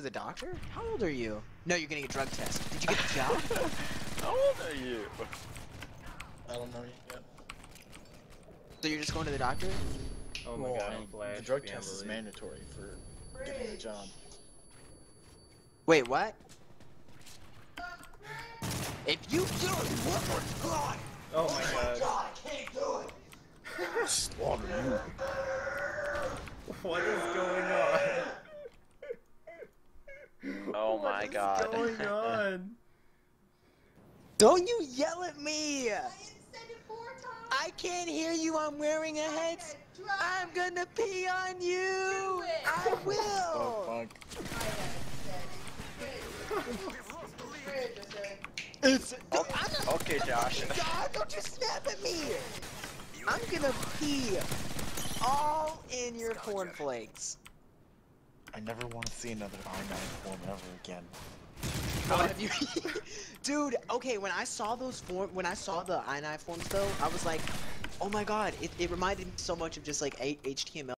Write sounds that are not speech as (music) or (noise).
as a doctor? How old are you? No, you're getting a drug test. Did you get the job? (laughs) How old are you? I don't know yet. so you're just going to the doctor? Oh my Well, god, I I'm mean, Flash. the drug test is mandatory for getting the job. Wait, what? If you do it one more time, Oh my god. Oh my god, I can't do it! Slaughter you. (laughs) What is going on? Oh What my is god. going (laughs) on? don't you yell at me! I can't hear you. I'm wearing a head. I'm gonna pee on you. I will. Oh It's. Oh, I'm not- okay, Josh. (laughs) God, don't you snap at me! I'm gonna pee all in your cornflakes. I never want to see another I-9 form ever again. You, (laughs) dude? Okay, when I saw those form, when I saw the I9 forms though, I was like, oh my god, it, it reminded me so much of just like HTML.